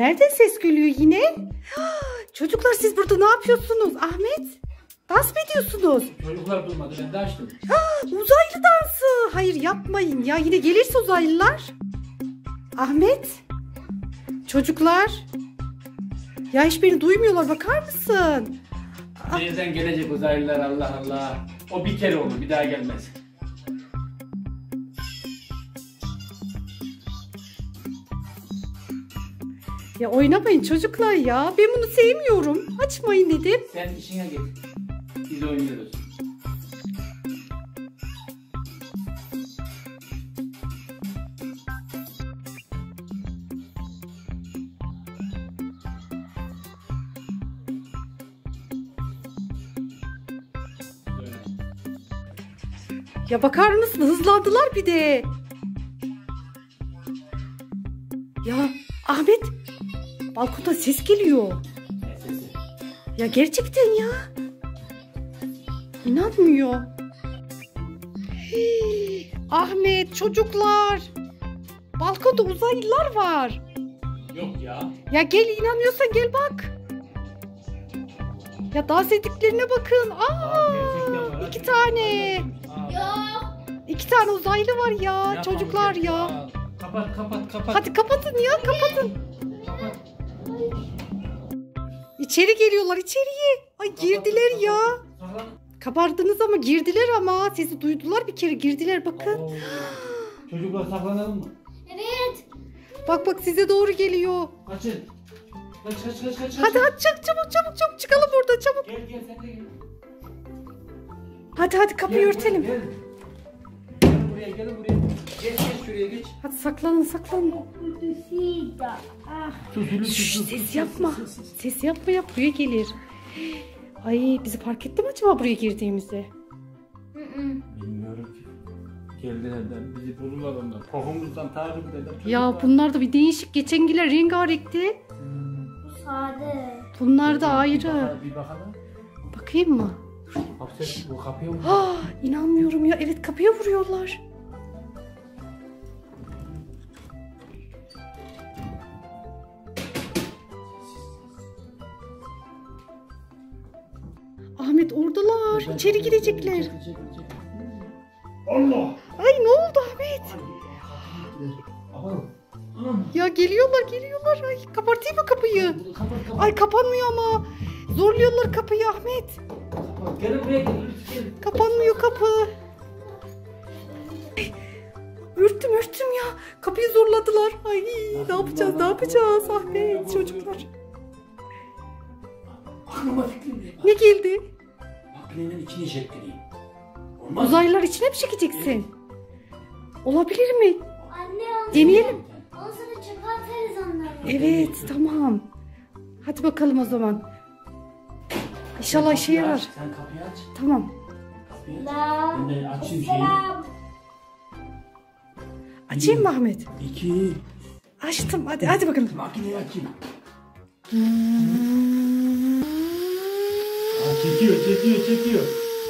Nereden ses geliyor yine? Çocuklar siz burada ne yapıyorsunuz? Ahmet dans mı ediyorsunuz? Çocuklar durmadı ben de açtım. Uzaylı dansı. Hayır yapmayın ya yine gelirse uzaylılar. Ahmet. Çocuklar. Ya hiç beni duymuyorlar bakar mısın? Nereden gelecek uzaylılar Allah Allah. O bir kere olur bir daha gelmez. Ya oynamayın çocuklar ya. Ben bunu sevmiyorum. Açmayın dedim. Sen işine git. Biz oynuyoruz. Ya bakar mısın hızlandılar bir de. Ya Ahmet balkonda ses geliyor. Ne sesi? Ya gerçekten ya. İnanmıyor. Hii, Ahmet çocuklar. Balkonda uzaylılar var. Yok ya. Ya gel inanmıyorsan gel bak. Ya dans ettiklerine bakın. Aa, var. iki tane. Aa, İki tane uzaylı var ya yapalım çocuklar ya. Aa, Kapat kapat kapat. Hadi kapatın ya kapatın. İçeri geliyorlar içeriye. Ay girdiler ya. Saklan. Kabardınız ama girdiler ama. Sizi duydular bir kere girdiler bakın. Oo. Çocuklar saklanalım mı? Evet. Bak bak size doğru geliyor. Kaçın. Kaç kaç kaç kaç. Hadi hadi çabuk çabuk çabuk çabuk çıkalım buradan çabuk. Gel gel sen de gel. Hadi hadi kapıyı Gel, örtelim. Gel, gel. Buraya gelin buraya. Geç geç şuraya geç. Hadi saklanın saklanın. Susulu ses yapma. Ses yapma yap buraya gelir. Ay bizi fark etti mi acaba buraya girdiğimizde? Hı hı. Bilmiyorum ki. Geldilerden bizi bulurlar onlar. Kokumuzdan takip ederler. Ya bunlar da bir değişik. Geçengiler rengarenkti. Bu sade. Bunlar da ayrı. Bir bakalım. Bakayım mı? Bak sen bu kapıya vur. Ah, inanmıyorum ya. Evet kapıya vuruyorlar. Ahmet oradalar. İçeri girecekler. Allah. Ay ne oldu Ahmet? Ya geliyorlar geliyorlar. Ay kapatayım mı kapıyı? Ay kapanmıyor ama. Zorluyorlar kapıyı Ahmet. Gelin buraya gelin. Kapanmıyor kapı. Ay, Ürktüm ürktüm ya. Kapıyı zorladılar. Ay ne yapacağız ne yapacağız Ahmet çocuklar. Aklıma fikrim geldi. Ne geldi? Makinenin içine çektireyim. Olmaz. Uzaylılar içine mi çekeceksin? Olabilir mi? Anne onu, Deneyelim. onu sana çöpe atarız onları. Evet tamam. Hadi bakalım o zaman. İnşallah işe Kapıyı yarar. Sen kapıyı aç. Tamam. Kapıyı aç. La. Ben de açayım şeyi. Selam. Açayım mı Ahmet? İki. Açtım. Hadi hadi bakalım. Makineyi açayım. Ha, çekiyor, çekiyor, çekiyor.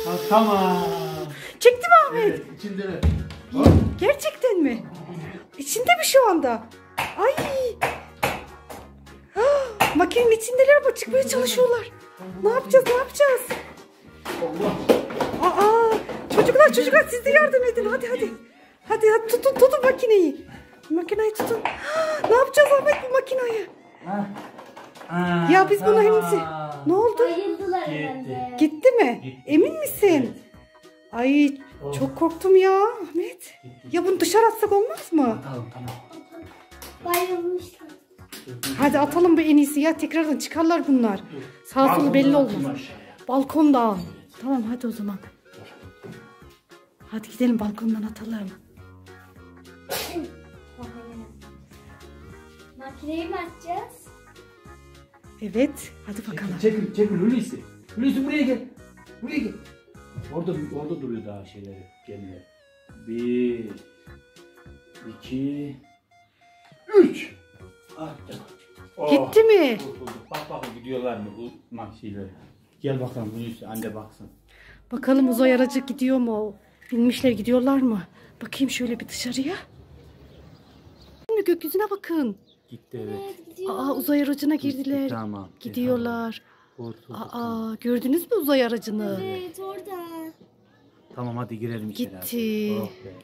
Ha, tamam. Çekti mi Ahmet? Evet, içinde de. Gerçekten mi? İçinde mi şu anda? Ay. Ah, Makinenin içindeler ama çıkmaya çalışıyorlar. Ne yapacağız ne yapacağız? Allah. Aa, çocuklar çocuklar siz de yardım edin hadi hadi. Hadi hadi tutun tutun makineyi. Makineyi tutun. Ah, Ne yapacağız Ahmet bu makineyi? Ha. Ha, Ya biz buna tamam. hepsi... Ne oldu? Bayıldılar Gitti. herhalde. Gitti mi? Gitti. Emin misin? Ay Oh. çok korktum ya Ahmet. Ya bunu dışarı atsak olmaz mı? Tamam, tamam. Bayılmışlar. Hadi atalım bu en iyisi ya tekrardan çıkarlar bunlar. Sağ solu belli olmaz. Balkonda al. Tamam hadi o zaman. Hadi gidelim balkondan atalım. Makineyi mi açacağız? Evet hadi bakalım. Çekil, çekil Hulusi. Hulusi buraya gel. Buraya gel. Orada, orada duruyor daha şeyleri, gemiler. Bir, iki, üç. Ah, tamam. Oh, Gitti mi? Bak bak gidiyorlar mı bu mahşiler. Gel bakalım Hulusi, anne baksın. Bakalım uzay aracı gidiyor mu? Binmişler gidiyorlar mı? Bakayım şöyle bir dışarıya. Gökyüzüne bakın. Gitti evet. Aa uzay aracına girdiler. Tamam. Gidiyorlar. Kurtulduk. Aa gördünüz mü uzay aracını? Evet orada. Tamam hadi girelim içeri. Gitti. Oh be.